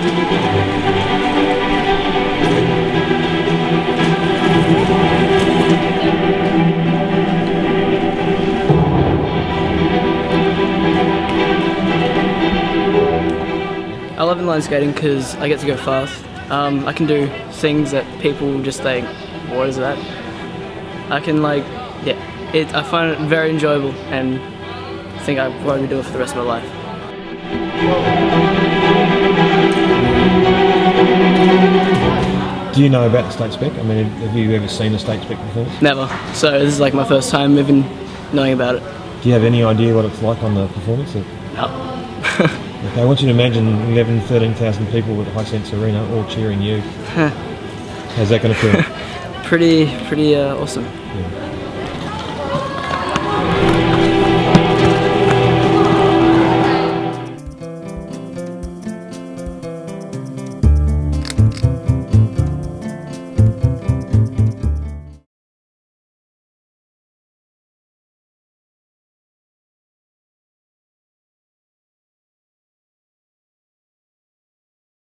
I love inline skating because I get to go fast. Um, I can do things that people just think, what is that? I can like, yeah, it, I find it very enjoyable and think I probably do it for the rest of my life. Do you know about the state spec? I mean, have you ever seen a state spec before? Never. So this is like my first time even knowing about it. Do you have any idea what it's like on the performance? No. Okay, I want you to imagine 11, 13,000 people at the Hisense Arena all cheering you. How's that going to feel? pretty, pretty uh, awesome. Yeah.